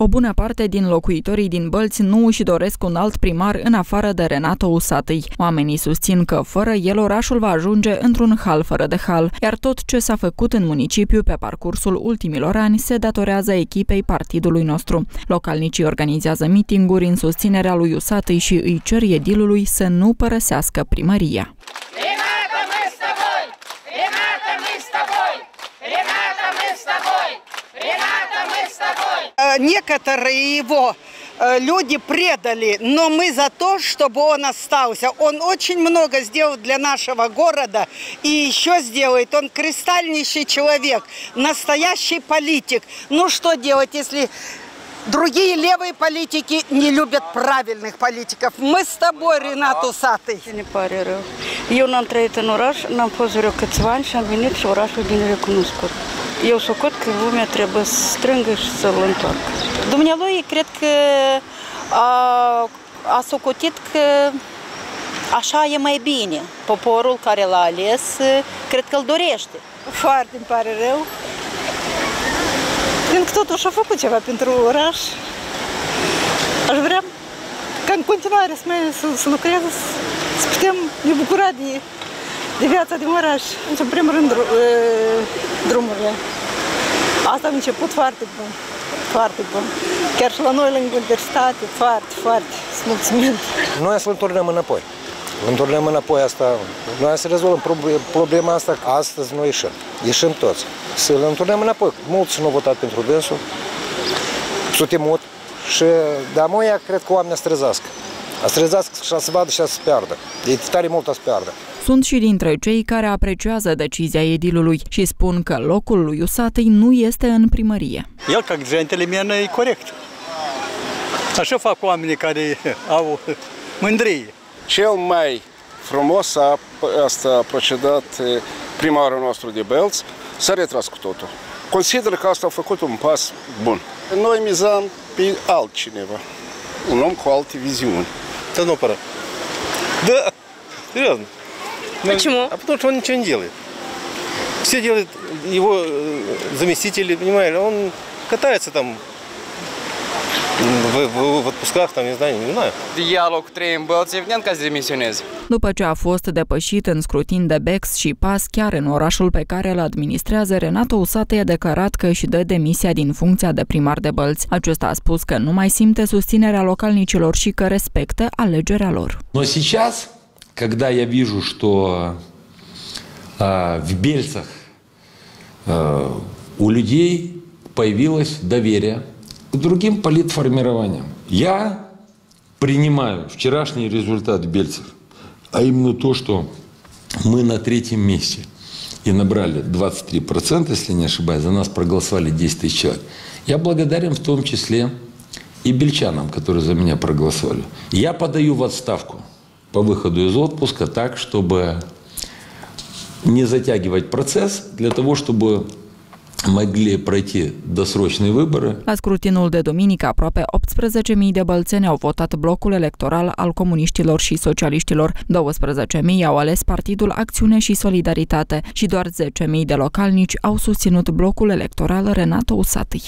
O bună parte din locuitorii din Bălți nu își doresc un alt primar în afară de Renato Usatăi. Oamenii susțin că fără el orașul va ajunge într-un hal fără de hal, iar tot ce s-a făcut în municipiu pe parcursul ultimilor ani se datorează echipei partidului nostru. Localnicii organizează mitinguri în susținerea lui Usatăi și îi cer edilului să nu părăsească primăria. Некоторые его люди предали, но мы за то, чтобы он остался. Он очень много сделал для нашего города и еще сделает. Он кристальнейший человек, настоящий политик. Ну что делать, если Другие левые политики не любят правильных политиков. Мы с тобой, pare rău. Eu n-am trăit în oraș, n-am fost vreo câțiva ani și. Eu socot că lumea trebuie să strângă și să-l întoarcă. Dumnealui cred că a, a socotit că așa e mai bine. Poporul care l-a ales, cred că îl dorește. Foarte îmi pare rău. Fiindcă totuși a făcut ceva pentru oraș. Aș vrea ca în continuare să, mai, să, să lucreze, să, să putem ne bucura de, de viața din oraș. În primul rând, drum, drumurile. Asta am început foarte bun. Foarte bun. Chiar și la noi, lângă universitate, foarte, foarte mulțumim. Noi să-l întornem înapoi. Întornem înapoi asta, noi să rezolvăm problema asta, astăzi noi ieșim, ieșim toți. Să-l întornem înapoi. Mulți nu au votat pentru dânsul, s-au temut și de amoia cred că oamenii strezească. A strezească și a să vadă și a să piardă. E tare mult a să piardă. Sunt și dintre cei care apreciază decizia edilului și spun că locul lui Usatei nu este în primărie. El, ca gentele mele, e corect. Așa fac oamenii care au mândrie. Cel mai frumos a, asta a procedat primarul nostru de Belț, s-a retras cu totul. Consider că asta a făcut un pas bun. Noi mizam pe altcineva, un om cu alte viziuni. Te nu pără. Da, real. Почему? А потому что он ничего не делает. Все делают его заместители, понимаешь, он катается там в, в, в отпусках, там, не знаю, не знаю. Я loc 3 în Bălți, evident că demisionez. După ce a fost depășit în scrutin de Bex și Pas chiar în orașul pe care îl administrează, Renato Usată a declarat că își dă demisia din funcția de primar de Bălți. Acesta a spus că nu mai simte susținerea localnicilor și că respectă alegerea lor. Но сейчас, когда я вижу, что а, в Бельцах а, у людей появилось доверие к другим политформированиям. Я принимаю вчерашний результат Бельцев, а именно то, что мы на третьем месте и набрали 23%, если не ошибаюсь, за нас проголосовали 10 тысяч человек. Я благодарен в том числе и бельчанам, которые за меня проголосовали. Я подаю в отставку по выходу из отпуска так, чтобы не затягивать процесс, для того, чтобы могли пройти dosročные выборы. La scrutinul de duminică, aproape 18.000 de bălțeni au votat blocul electoral al comuniștilor și socialiștilor. 12.000 au ales Partidul Acțiune și Solidaritate și doar 10.000 de localnici au susținut blocul electoral Renato Usatăi.